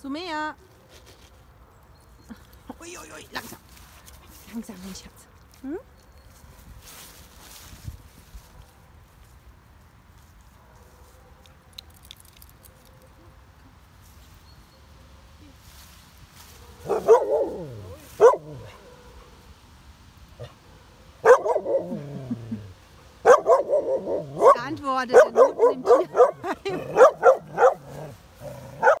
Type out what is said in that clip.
Sumea! Uiuiui, ui, langsam. Langsam, mein Schatz. Hm? Antwortet.